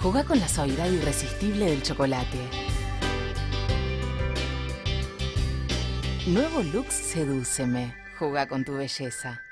Jugá con la suavidad irresistible del chocolate. Nuevo Lux Sedúceme. Jugá con tu belleza.